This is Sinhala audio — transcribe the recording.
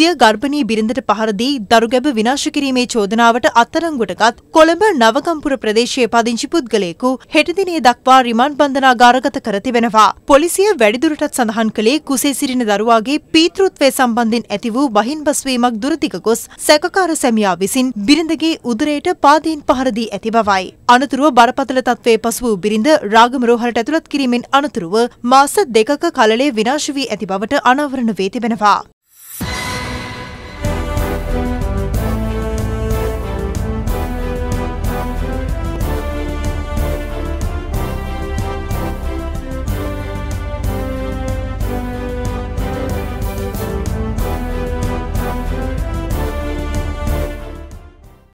සිය ගර්භණී බිරිඳට පහර දී දරුගැබ විනාශ කිරීමේ චෝදනාවට අත්අඩංගුවටගත් කොළඹ නවගම්පුර ප්‍රදේශයේ පදිංචි පුද්ගලයෙකු හෙට දිනේ දක්වා රිමාන්ඩ් බන්ධනාගාරගත කර තිබෙනවා. පොලිසිය වැඩිදුරටත් සඳහන් කළේ කුසේ සිටින දරුවාගේ පීතෘත්වය සම්බන්ධයෙන් ඇති වූ බහින්බස්වීමක් දුරදිග ගොස් සැකකාර සැමියා විසින් බිරිඳගේ උදරයට පාදයෙන් පහර දී ඇති බවයි. අනතුරුව බරපතල තත්ත්වයේ පසු වූ බිරිඳ රාගම රෝහලට ඇතුළත් කිරීමෙන් අනතුරුව මාස දෙකක කලලේ විනාශ වී ඇති බවට අනාවරණ වේ තිබෙනවා.